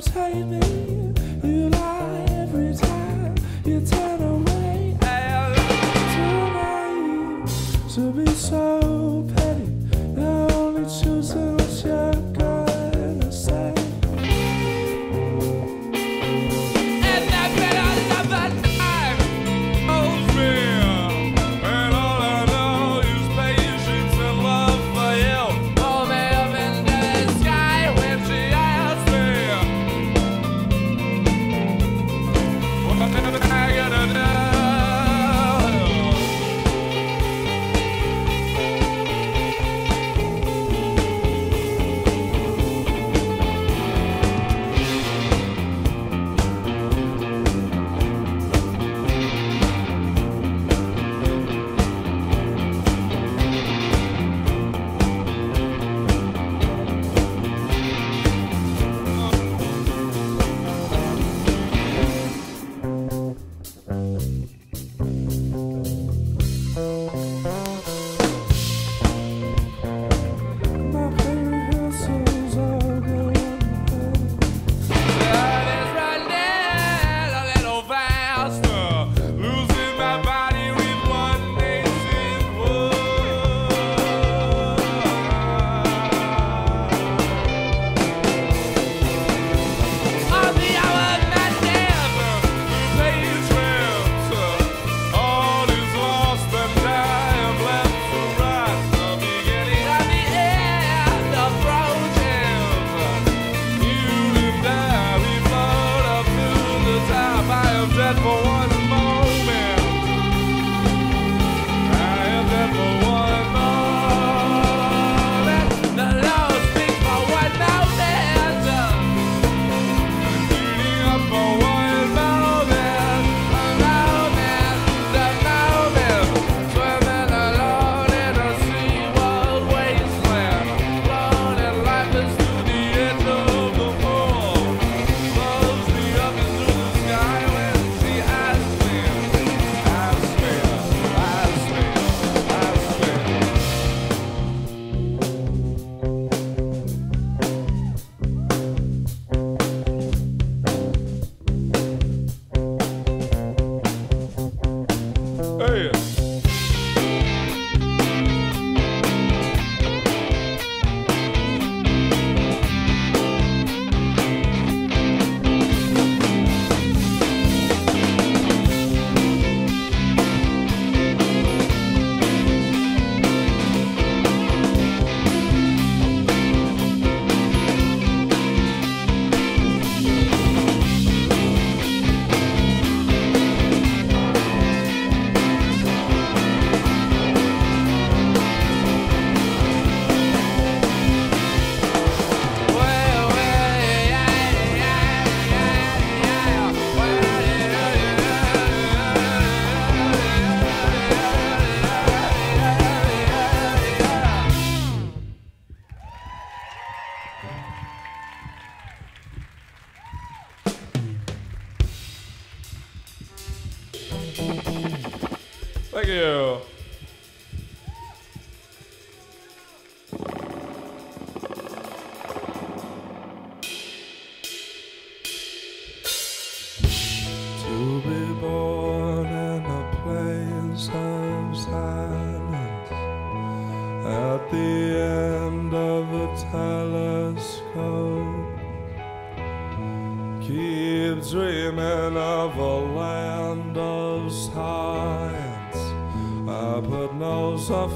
to irritate at the end of a telescope. Keep dreaming of a land of science. Uh, I put no suffering.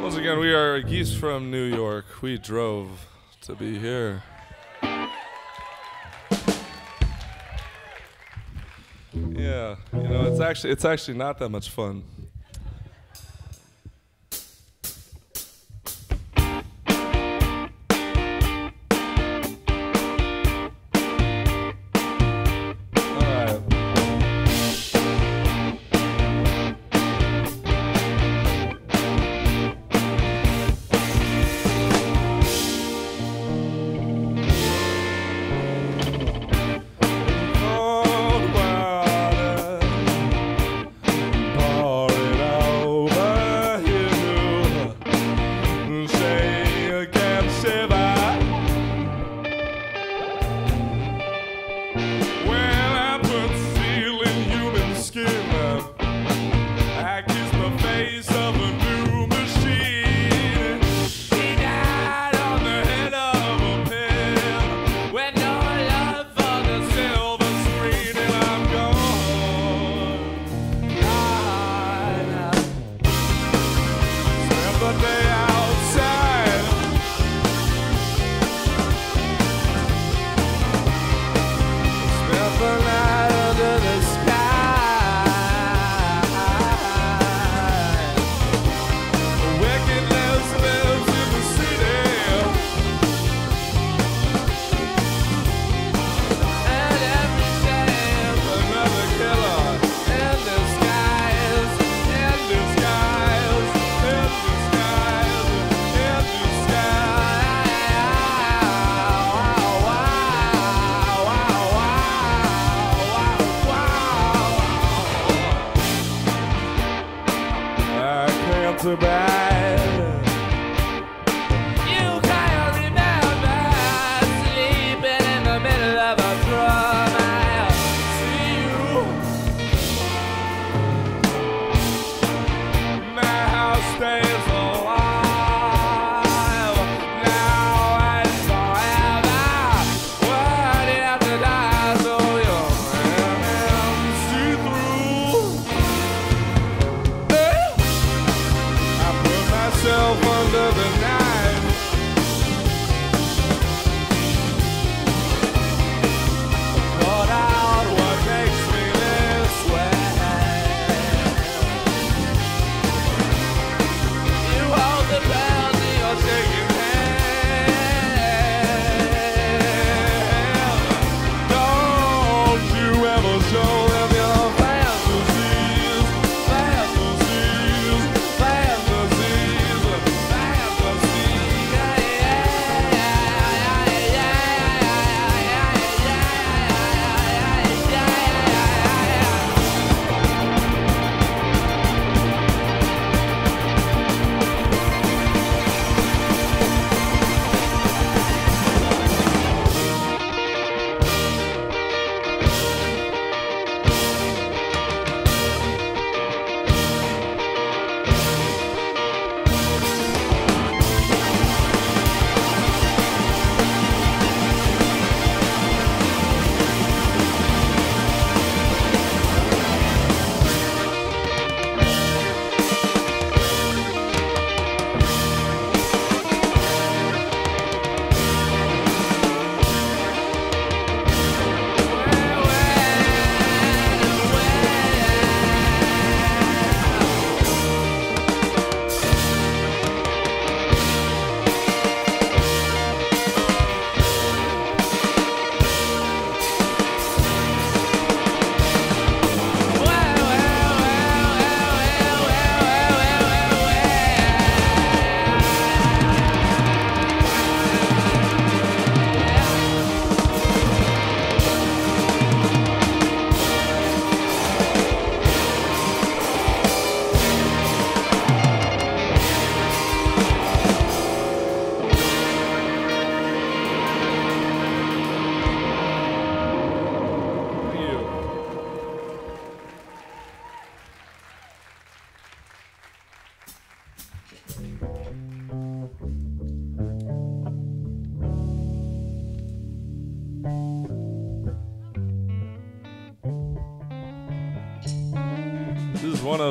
Once again, we are geese from New York. We drove to be here. Yeah, you know, it's actually it's actually not that much fun.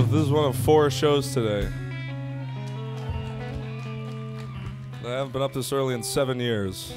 this is one of four shows today. I haven't been up this early in seven years.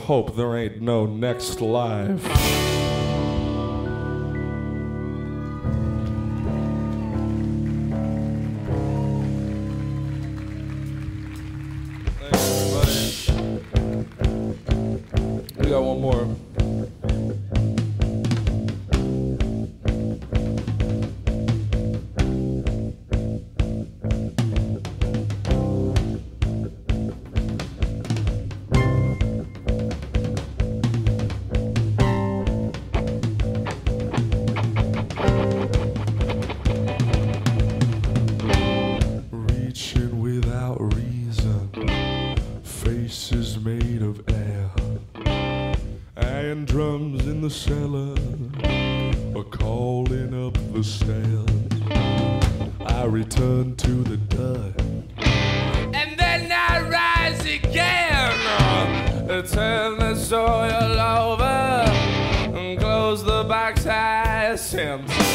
hope there ain't no next life. I sent.